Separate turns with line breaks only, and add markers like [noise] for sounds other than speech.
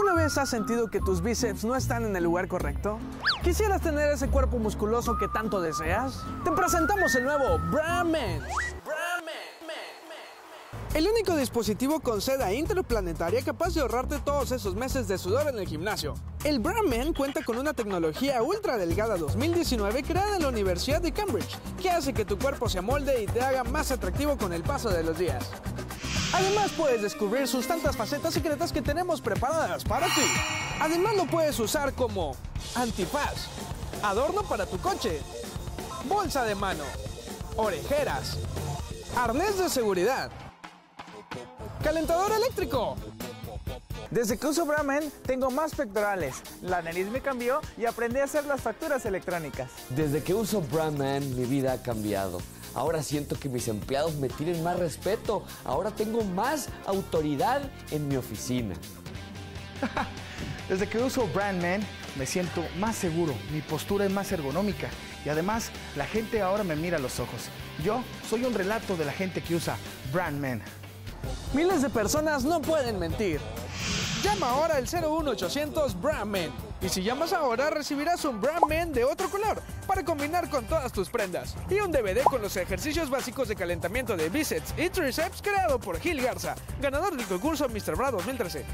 ¿Alguna vez has sentido que tus bíceps no están en el lugar correcto? ¿Quisieras tener ese cuerpo musculoso que tanto deseas? Te presentamos el nuevo Brahman. El único dispositivo con seda interplanetaria capaz de ahorrarte todos esos meses de sudor en el gimnasio. El Brahman cuenta con una tecnología ultra delgada 2019 creada en la Universidad de Cambridge, que hace que tu cuerpo se amolde y te haga más atractivo con el paso de los días. Además puedes descubrir sus tantas facetas secretas que tenemos preparadas para ti. Además lo puedes usar como antifaz, adorno para tu coche, bolsa de mano, orejeras, arnés de seguridad, calentador eléctrico.
Desde que uso Brahman tengo más pectorales, la nariz me cambió y aprendí a hacer las facturas electrónicas.
Desde que uso Brahman mi vida ha cambiado. Ahora siento que mis empleados me tienen más respeto. Ahora tengo más autoridad en mi oficina. [laughs]
Desde que uso Brandman me siento más seguro, mi postura es más ergonómica y además la gente ahora me mira a los ojos. Yo soy un relato de la gente que usa Brandman.
Miles de personas no pueden mentir. Llama ahora al 01800 Brahman. Y si llamas ahora recibirás un Brahman de otro color para combinar con todas tus prendas. Y un DVD con los ejercicios básicos de calentamiento de bíceps y tríceps creado por Gil Garza, ganador del concurso Mr. Bra 2013.